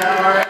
Tower